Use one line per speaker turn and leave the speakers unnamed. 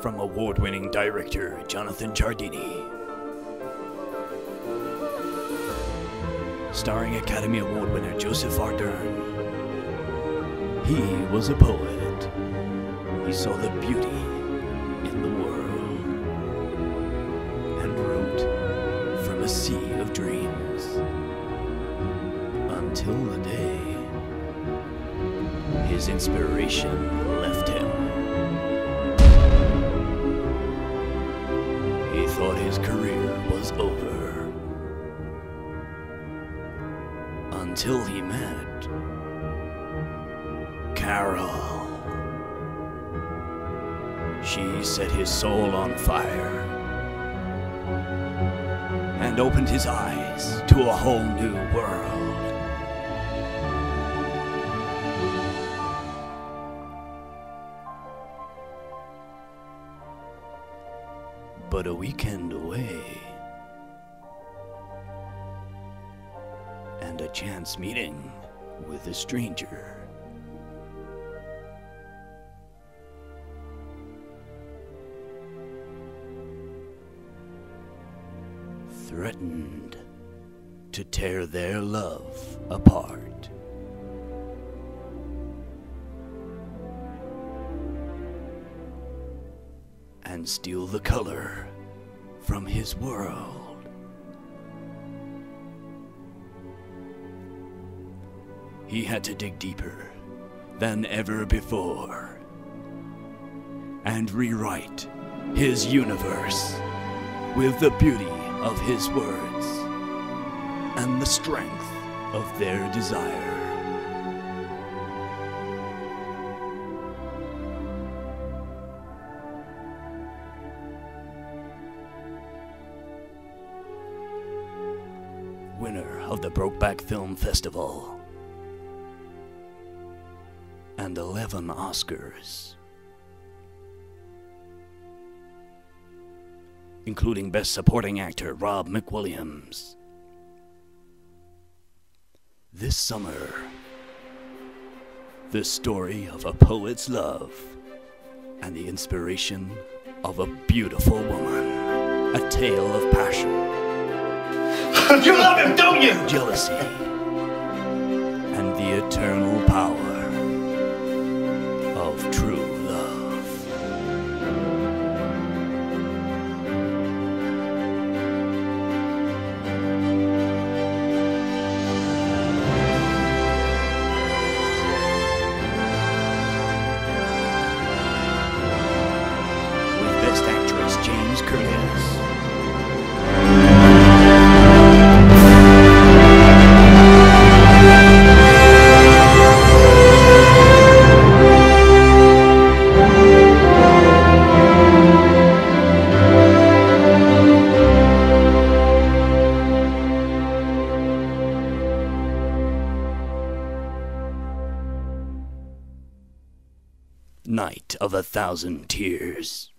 from award winning director Jonathan Ciardini. Starring Academy Award winner Joseph Ardern. He was a poet. He saw the beauty in the world and wrote from a sea of dreams until the day his inspiration left him. Thought his career was over until he met Carol. She set his soul on fire and opened his eyes to a whole new world. But a weekend away, and a chance meeting with a stranger. Threatened to tear their love apart. And steal the color from his world. He had to dig deeper than ever before and rewrite his universe with the beauty of his words and the strength of their desire. Winner of the Brokeback Film Festival, and 11 Oscars, including Best Supporting Actor Rob McWilliams. This summer, the story of a poet's love and the inspiration of a beautiful woman, a tale of passion
you love him, don't you?
jealousy, and the eternal power of true love. With Best Actress James Curtis. Night of a Thousand Tears.